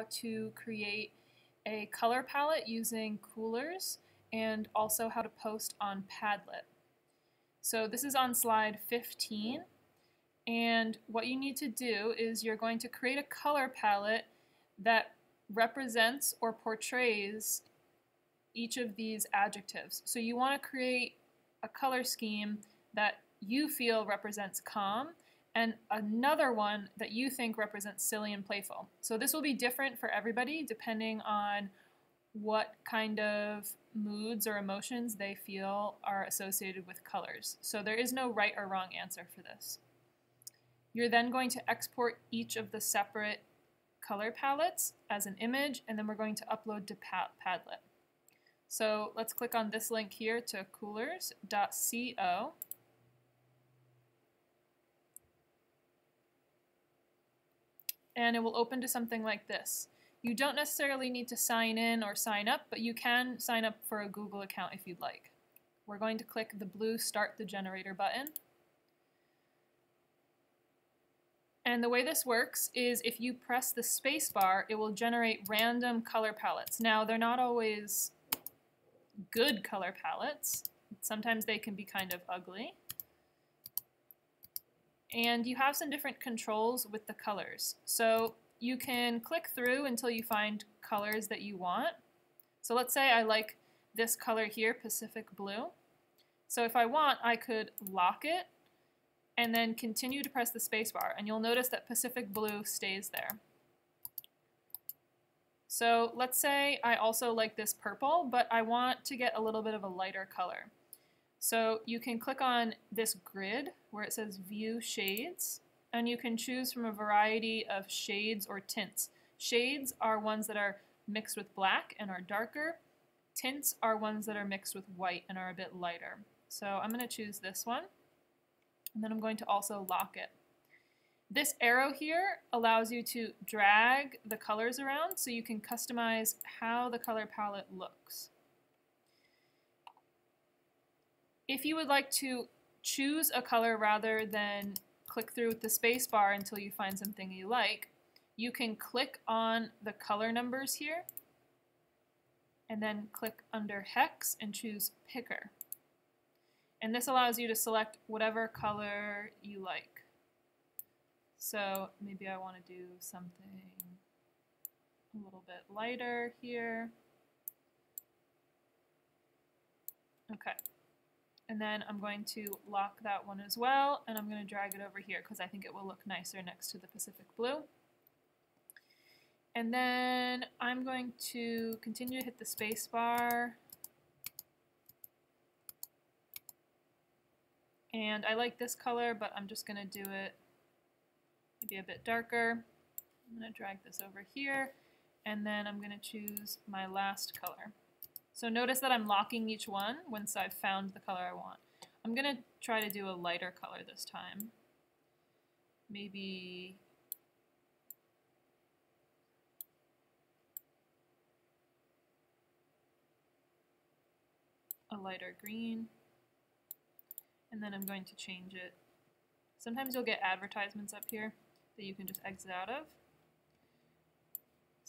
how to create a color palette using Coolors and also how to post on Padlet. So this is on slide 15 and what you need to do is you're going to create a color palette that represents or portrays each of these adjectives. So you want to create a color scheme that you feel represents calm and another one that you think represents silly and playful. So this will be different for everybody depending on what kind of moods or emotions they feel are associated with colors. So there is no right or wrong answer for this. You're then going to export each of the separate color palettes as an image, and then we're going to upload to Padlet. So let's click on this link here to coolors.co. And it will open to something like this. You don't necessarily need to sign in or sign up, but you can sign up for a Google account if you'd like. We're going to click the blue Start the Generator button. And the way this works is if you press the spacebar, it will generate random color palettes. Now, they're not always good color palettes. Sometimes they can be kind of ugly. And you have some different controls with the colors. So you can click through until you find colors that you want. So let's say I like this color here, Pacific Blue. So if I want, I could lock it and then continue to press the spacebar, and you'll notice that Pacific Blue stays there. So let's say I also like this purple, but I want to get a little bit of a lighter color. So you can click on this grid where it says View Shades, and you can choose from a variety of shades or tints. Shades are ones that are mixed with black and are darker. Tints are ones that are mixed with white and are a bit lighter. So I'm going to choose this one, and then I'm going to also lock it. This arrow here allows you to drag the colors around so you can customize how the color palette looks. If you would like to choose a color rather than click through with the space bar until you find something you like, you can click on the color numbers here and then click under hex and choose picker. And this allows you to select whatever color you like. So maybe I want to do something a little bit lighter here. Okay. And then I'm going to lock that one as well, and I'm going to drag it over here because I think it will look nicer next to the Pacific Blue. And then I'm going to continue to hit the space bar. And I like this color, but I'm just going to do it maybe a bit darker. I'm going to drag this over here, and then I'm going to choose my last color. So notice that I'm locking each one once I've found the color I want. I'm going to try to do a lighter color this time. Maybe a lighter green. And then I'm going to change it. Sometimes you'll get advertisements up here that you can just exit out of.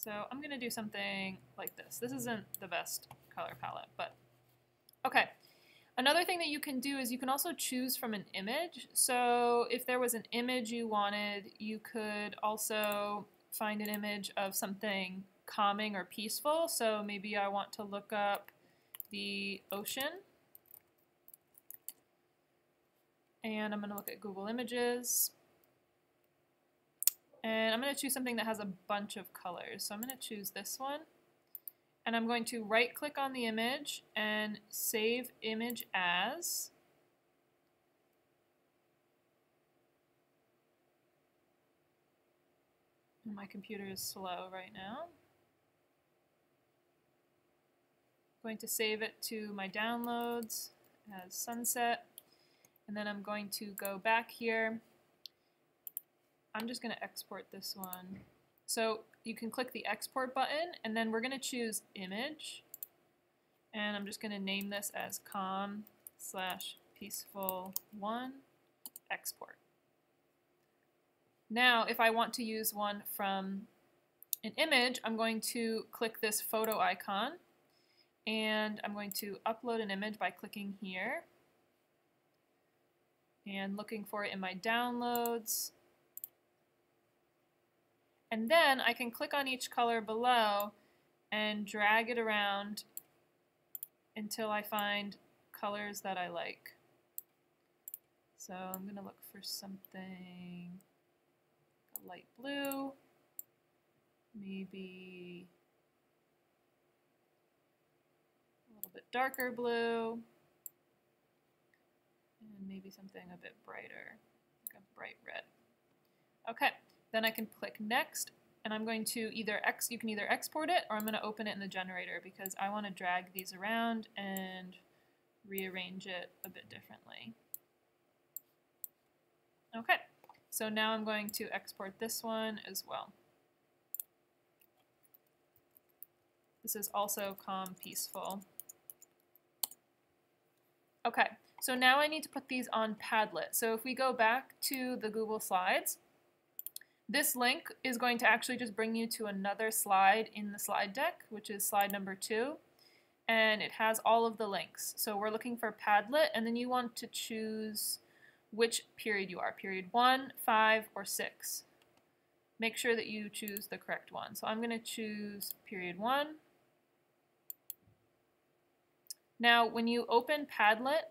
So I'm going to do something like this. This isn't the best color palette, but okay. Another thing that you can do is you can also choose from an image. So if there was an image you wanted, you could also find an image of something calming or peaceful. So maybe I want to look up the ocean. And I'm going to look at Google Images. And I'm going to choose something that has a bunch of colors. So I'm going to choose this one and I'm going to right click on the image and save image as. My computer is slow right now. I'm going to save it to my downloads as sunset and then I'm going to go back here. I'm just going to export this one. So you can click the export button and then we're going to choose image and I'm just going to name this as calm slash peaceful one export. Now if I want to use one from an image, I'm going to click this photo icon and I'm going to upload an image by clicking here and looking for it in my downloads. And then I can click on each color below and drag it around until I find colors that I like. So I'm going to look for something a light blue, maybe a little bit darker blue, and maybe something a bit brighter, like a bright red. Okay, then I can click next and I'm going to either X, you can either export it or I'm going to open it in the generator because I want to drag these around and rearrange it a bit differently. Okay, so now I'm going to export this one as well. This is also calm, peaceful. Okay, so now I need to put these on Padlet. So if we go back to the Google Slides, this link is going to actually just bring you to another slide in the slide deck, which is slide number two. And it has all of the links. So we're looking for Padlet, and then you want to choose which period you are, period one, five, or six. Make sure that you choose the correct one. So I'm going to choose period one. Now, when you open Padlet,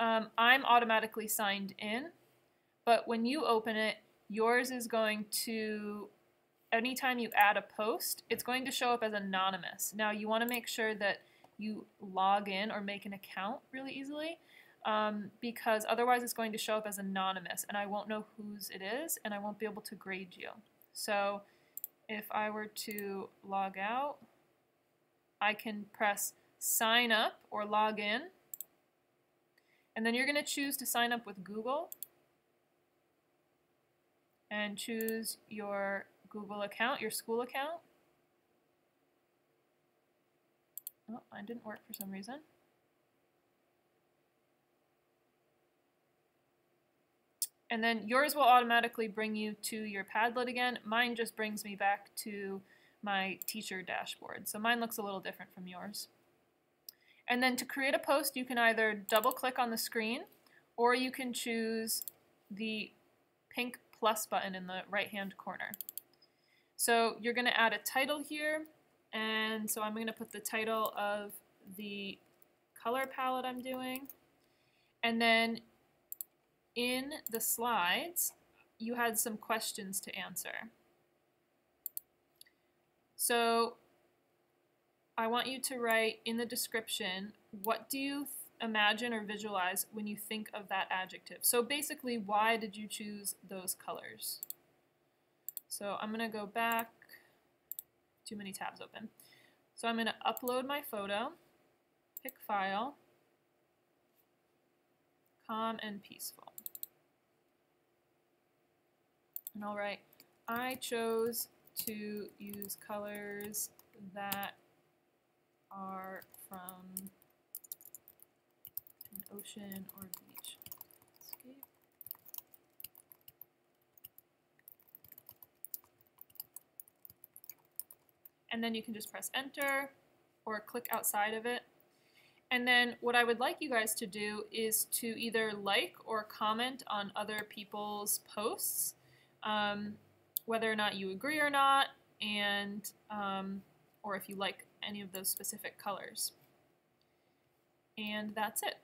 um, I'm automatically signed in, but when you open it, yours is going to, anytime you add a post, it's going to show up as anonymous. Now you want to make sure that you log in or make an account really easily um, because otherwise it's going to show up as anonymous and I won't know whose it is and I won't be able to grade you. So if I were to log out, I can press sign up or log in and then you're going to choose to sign up with Google and choose your Google account, your school account. Oh, mine didn't work for some reason. And then yours will automatically bring you to your Padlet again. Mine just brings me back to my teacher dashboard. So mine looks a little different from yours. And then to create a post, you can either double click on the screen or you can choose the pink plus button in the right hand corner. So you're going to add a title here and so I'm going to put the title of the color palette I'm doing and then in the slides you had some questions to answer. So I want you to write in the description what do you imagine or visualize when you think of that adjective. So basically, why did you choose those colors? So I'm going to go back, too many tabs open. So I'm going to upload my photo, pick file, calm and peaceful. And I'll write, I chose to use colors that are from ocean or beach. Escape. And then you can just press enter or click outside of it. And then what I would like you guys to do is to either like or comment on other people's posts, um, whether or not you agree or not, and um, or if you like any of those specific colors. And that's it.